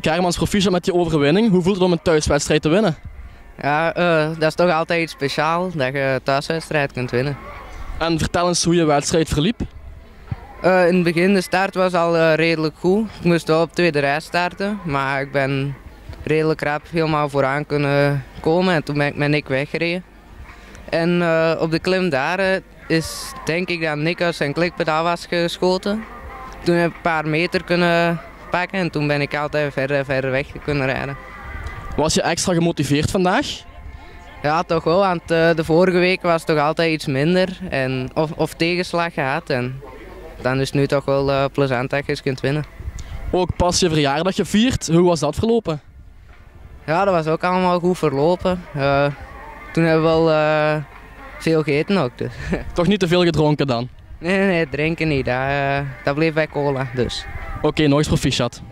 Kermans proficiat met je overwinning. Hoe voelt het om een thuiswedstrijd te winnen? Ja, eh, dat is toch altijd iets speciaals dat je thuiswedstrijd kunt winnen. En vertel eens hoe je wedstrijd verliep. Eh, in het begin, de start was al eh, redelijk goed. Ik moest wel op tweede rij starten, maar ik ben redelijk rap helemaal vooraan kunnen komen en toen ben ik met Nick weggereden. En op de klim daar is denk ik dat Nick uit zijn klikpedaal was geschoten. Toen heb ik een paar meter kunnen pakken en toen ben ik altijd verder, verder weg kunnen rijden. Was je extra gemotiveerd vandaag? Ja, toch wel, want eh, de vorige week was het toch altijd iets minder en, of, of tegenslag gehad. En dan is het nu toch wel eh, plezant dat je eens kunt winnen. Ook pas je verjaardag gevierd. Hoe was dat verlopen? Ja, dat was ook allemaal goed verlopen. Eh, toen hebben we wel veel gegeten ook. Dus. Toch niet te veel gedronken dan? nee, nee, nee, drinken niet. Dat, dat bleef bij cola. Dus. Oké, nog eens proficiat.